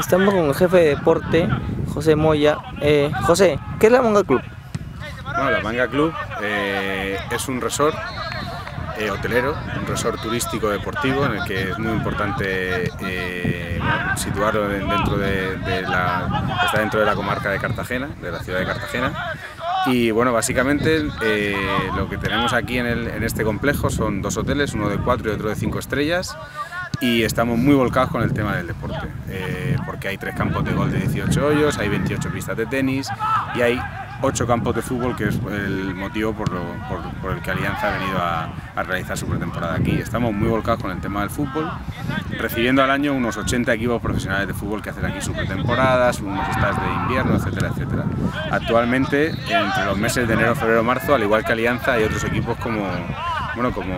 Estamos con el jefe de deporte, José Moya. Eh, José, ¿qué es la Manga Club? Bueno, la Manga Club eh, es un resort eh, hotelero, un resort turístico deportivo en el que es muy importante situarlo dentro de, la, dentro de la comarca de Cartagena, de la ciudad de Cartagena. Y bueno, básicamente lo que tenemos aquí en este complejo son dos hoteles, uno de cuatro y otro de cinco estrellas y estamos muy volcados con el tema del deporte, eh, porque hay tres campos de gol de 18 hoyos, hay 28 pistas de tenis y hay ocho campos de fútbol, que es el motivo por, el que Alianza ha venido a, realizar su pretemporada aquí. Estamos muy volcados con el tema del fútbol, recibiendo al año unos 80 equipos profesionales de fútbol que hacen aquí su pretemporada, unos stats de invierno, etcétera, etcétera. Actualmente, entre los meses de enero, febrero, marzo, al igual que Alianza, hay otros equipos como, bueno, como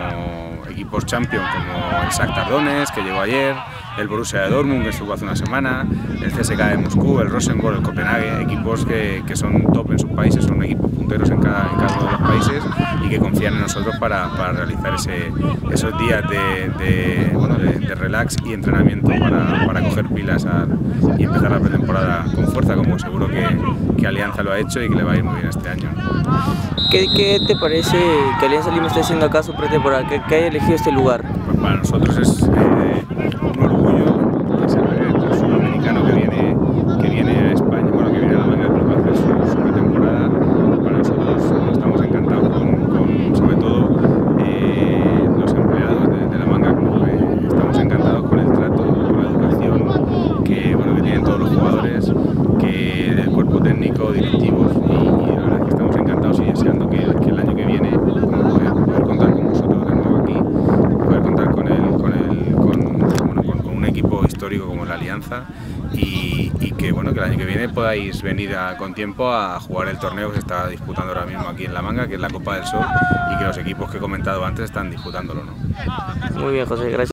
equipos champion como el Shakhtar Donetsk, que llegó ayer, el Borussia de Dortmund, que estuvo hace una semana, el CSK de Moscú, el Rosenborg, el Copenhague, equipos que, que son top en sus países, son equipos punteros en cada, uno de los países que confían en nosotros para, para realizar ese, esos días de, de, bueno, de, relax y entrenamiento para, para coger pilas y empezar la pretemporada con fuerza, como seguro que, que Alianza lo ha hecho y que le va a ir muy bien este año. ¿Qué, ¿Qué, te parece que Alianza Lima esté haciendo acá su pretemporada? ¿Que, que haya elegido este lugar? Pues para nosotros es eh, un orgullo que ser el sudamericano que viene, que viene a España, bueno, que viene a la manga club a hacer su, su, pretemporada. Para nosotros estamos encantados con, con sobre todo eh, los empleados de, de, la manga club. Eh, estamos encantados con el trato, con la educación que, bueno, que tienen que del cuerpo técnico, directivos y, la verdad es que estamos encantados y deseando que, el año que viene poder, contar con vosotros de aquí, poder contar con, el, con, un equipo histórico como la Alianza y, que bueno que el año que viene podáis venir con tiempo a jugar el torneo que se está disputando ahora mismo aquí en La Manga, que es la Copa del Sol, y que los equipos que he comentado antes están disputándolo. ¿no? Muy bien, José, gracias.